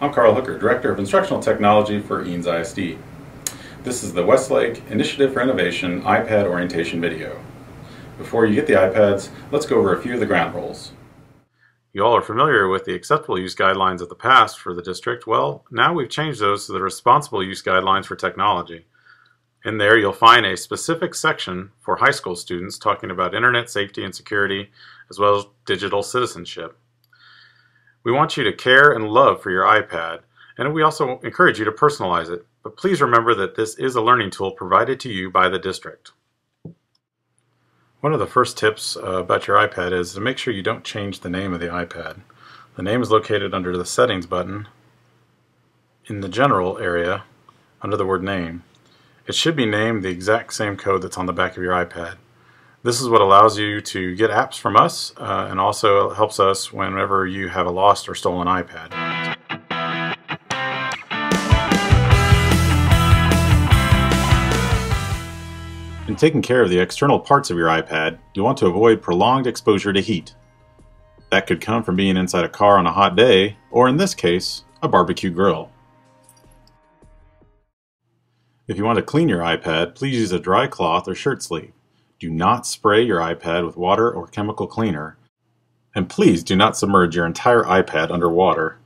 I'm Carl Hooker, Director of Instructional Technology for Eanes ISD. This is the Westlake Initiative for Innovation iPad Orientation video. Before you get the iPads, let's go over a few of the ground rules. You all are familiar with the acceptable use guidelines of the past for the district. Well, now we've changed those to the responsible use guidelines for technology. In there, you'll find a specific section for high school students talking about internet safety and security, as well as digital citizenship. We want you to care and love for your iPad, and we also encourage you to personalize it. But please remember that this is a learning tool provided to you by the district. One of the first tips uh, about your iPad is to make sure you don't change the name of the iPad. The name is located under the Settings button in the General area under the word Name. It should be named the exact same code that's on the back of your iPad. This is what allows you to get apps from us uh, and also helps us whenever you have a lost or stolen iPad. In taking care of the external parts of your iPad, you want to avoid prolonged exposure to heat. That could come from being inside a car on a hot day, or in this case, a barbecue grill. If you want to clean your iPad, please use a dry cloth or shirt sleeve. Do not spray your iPad with water or chemical cleaner. And please do not submerge your entire iPad under water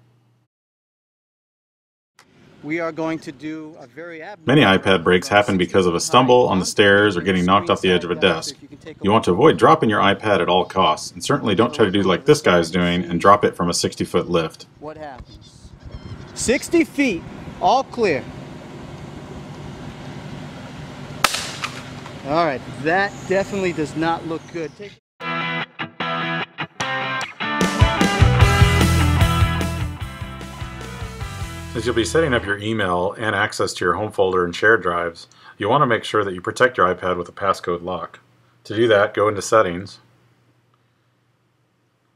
we are going to do a very Many iPad breaks happen because of a stumble on the stairs or getting knocked off the edge of a desk. Uh, you want to avoid dropping your iPad at all costs, and certainly don't try to do like this guy is doing and drop it from a 60 foot lift. What happens? 60 feet, all clear. All right, that definitely does not look good. Take As you'll be setting up your email and access to your home folder and shared drives, you want to make sure that you protect your iPad with a passcode lock. To do that, go into Settings,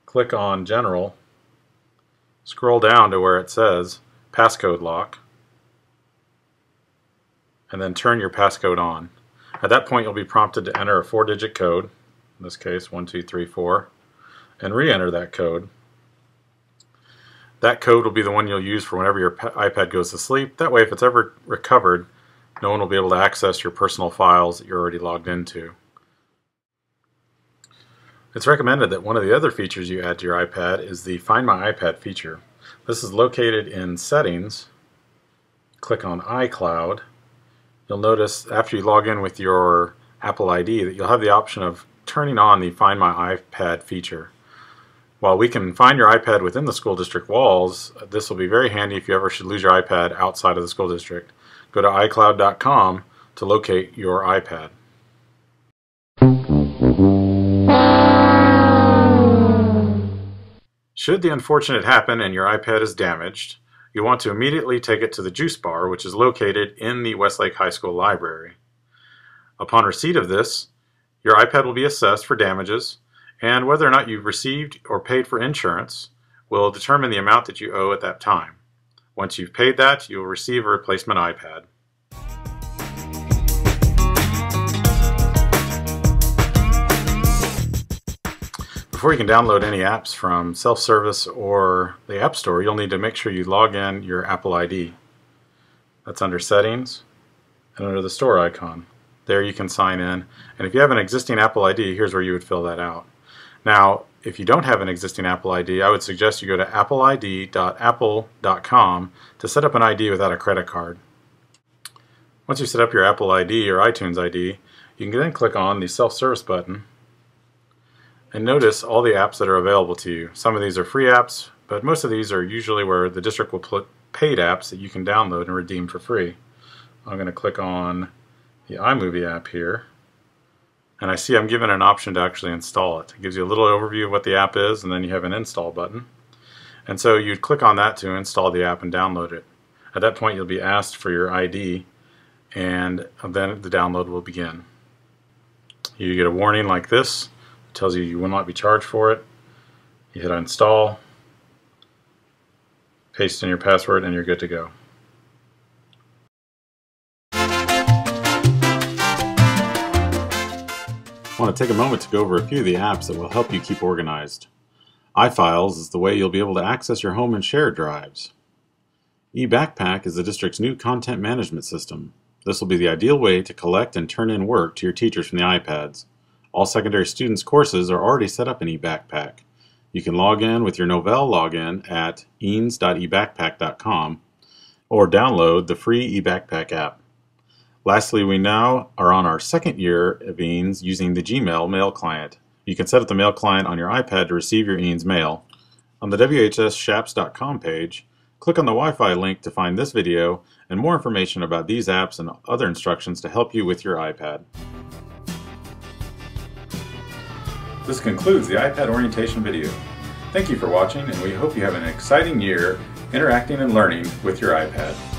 click on General, scroll down to where it says Passcode Lock, and then turn your passcode on. At that point, you'll be prompted to enter a four-digit code, in this case 1234, and re-enter that code. That code will be the one you'll use for whenever your iPad goes to sleep. That way, if it's ever recovered, no one will be able to access your personal files that you're already logged into. It's recommended that one of the other features you add to your iPad is the Find My iPad feature. This is located in Settings. Click on iCloud. You'll notice after you log in with your Apple ID that you'll have the option of turning on the Find My iPad feature. While we can find your iPad within the school district walls, this will be very handy if you ever should lose your iPad outside of the school district. Go to iCloud.com to locate your iPad. Should the unfortunate happen and your iPad is damaged, you want to immediately take it to the juice bar, which is located in the Westlake High School library. Upon receipt of this, your iPad will be assessed for damages and whether or not you've received or paid for insurance will determine the amount that you owe at that time. Once you've paid that, you will receive a replacement iPad. Before you can download any apps from self-service or the App Store, you'll need to make sure you log in your Apple ID. That's under Settings and under the Store icon. There you can sign in, and if you have an existing Apple ID, here's where you would fill that out. Now, if you don't have an existing Apple ID, I would suggest you go to appleid.apple.com to set up an ID without a credit card. Once you set up your Apple ID or iTunes ID, you can then click on the self-service button and notice all the apps that are available to you. Some of these are free apps, but most of these are usually where the district will put paid apps that you can download and redeem for free. I'm going to click on the iMovie app here and I see I'm given an option to actually install it. It gives you a little overview of what the app is and then you have an install button. And so you'd click on that to install the app and download it. At that point you'll be asked for your ID and then the download will begin. You get a warning like this. Tells you you will not be charged for it. You hit install, paste in your password and you're good to go. I want to take a moment to go over a few of the apps that will help you keep organized. iFiles is the way you'll be able to access your home and share drives. eBackpack is the district's new content management system. This will be the ideal way to collect and turn in work to your teachers from the iPads. All secondary students' courses are already set up in eBackpack. You can log in with your Novell login at eanes.ebackpack.com or download the free eBackpack app. Lastly, we now are on our second year of Eanes using the Gmail mail client. You can set up the mail client on your iPad to receive your Eanes mail. On the WHSSHAPS.com page, click on the Wi-Fi link to find this video and more information about these apps and other instructions to help you with your iPad. This concludes the iPad orientation video. Thank you for watching and we hope you have an exciting year interacting and learning with your iPad.